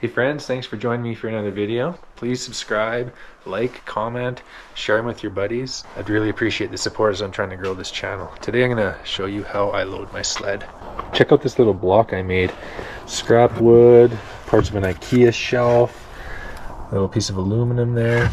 Hey friends, thanks for joining me for another video. Please subscribe, like, comment, share them with your buddies. I'd really appreciate the support as I'm trying to grow this channel. Today I'm going to show you how I load my sled. Check out this little block I made. Scrap wood, parts of an Ikea shelf, a little piece of aluminum there.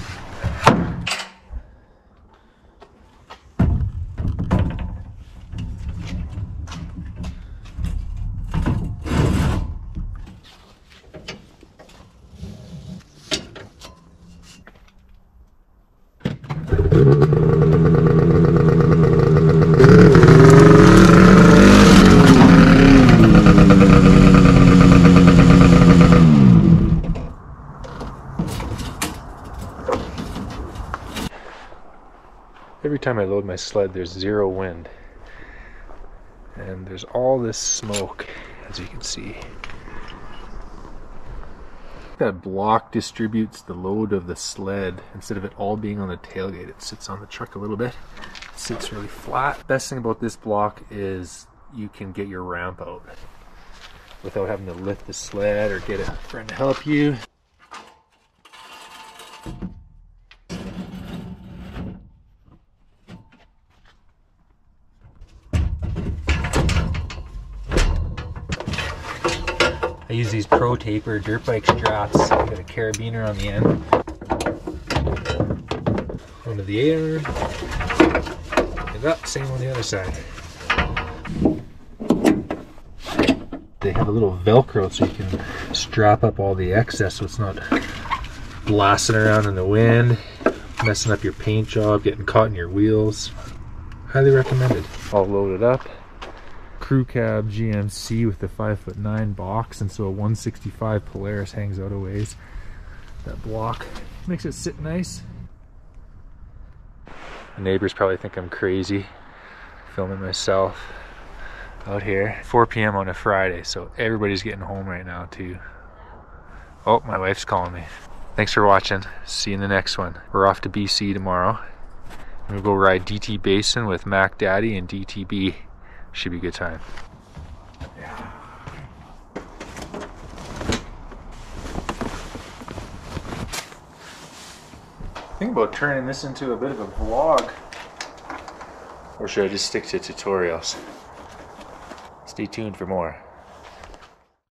Every time I load my sled, there's zero wind. And there's all this smoke, as you can see. That block distributes the load of the sled. Instead of it all being on the tailgate, it sits on the truck a little bit. It sits really flat. Best thing about this block is you can get your ramp out without having to lift the sled or get a friend to help you. Use these Pro Taper dirt bike straps. Got a carabiner on the end. One to the air. And up, same on the other side. They have a little Velcro so you can strap up all the excess so it's not blasting around in the wind, messing up your paint job, getting caught in your wheels. Highly recommended. All loaded up crew cab GMC with the 5 foot 9 box and so a 165 Polaris hangs out a ways. That block makes it sit nice. The neighbors probably think I'm crazy filming myself out here. 4 p.m. on a Friday so everybody's getting home right now too. Oh, my wife's calling me. Thanks for watching. See you in the next one. We're off to BC tomorrow. We'll go ride DT Basin with Mac Daddy and DTB. Should be a good time. Think about turning this into a bit of a vlog. Or should I just stick to tutorials? Stay tuned for more.